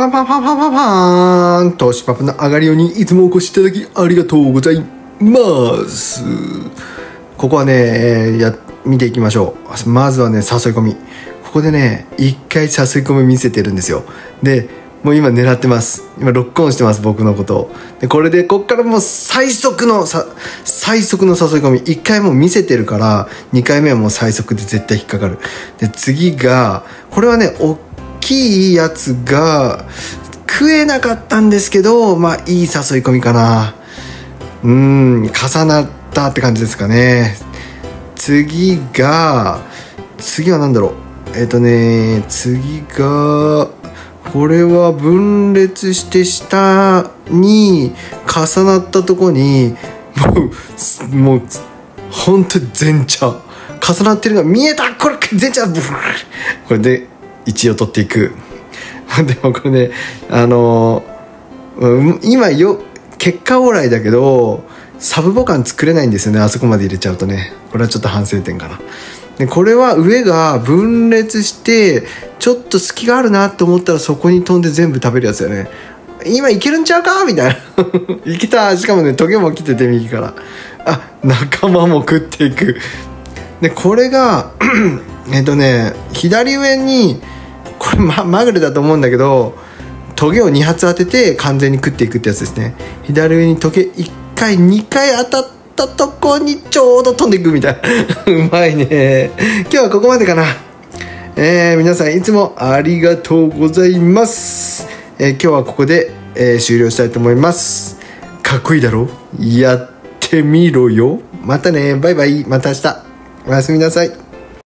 パンパンパンパンパンパンとしパパの上がりようにいつもお越しいただきありがとうございますここはね、えーや見ていきましょうまずはね誘い込みここでね一回誘い込み見せてるんですよでもう今狙ってます今ロックオンしてます僕のことをでこれでこっからもう最速のさ最速の誘い込み1回もう見せてるから2回目はもう最速で絶対引っかかるで次がこれはね大きいやつが食えなかったんですけどまあいい誘い込みかな。うん重なったって感じですかね。次が次は何だろう。えっ、とね次がこれは分裂して下に重なったとこにもうもう本当に全茶。重なってるのが見えた。これ全茶。ブフこれで1を取っていく。でもこれねあのうん今よ結果オーライだけどサブボカン作れないんですよねあそこまで入れちゃうとね。これはちょっと反省点かな。でこれは上が分裂してちょっと隙があるなと思ったらそこに飛んで全部食べるやつだよね。今いけるんちゃうか？みたいな。いけた。しかもねトゲも来てて右から。あ仲間も食っていく。でこれがえっとね左上にこれままぐれだと思うんだけどトゲを2発当てて完全に食っていくってやつですね。左上にトゲ1回2回当たったとこにちょうど飛んでいくみたいな。うまいね。今日はここまでかな。えー皆さんいつもありがとうございます、えー今日はここで、えー終了したいと思います。かっこいいだろ？やってみろよ。またね。バイバイ。また明日。おやすみなさい。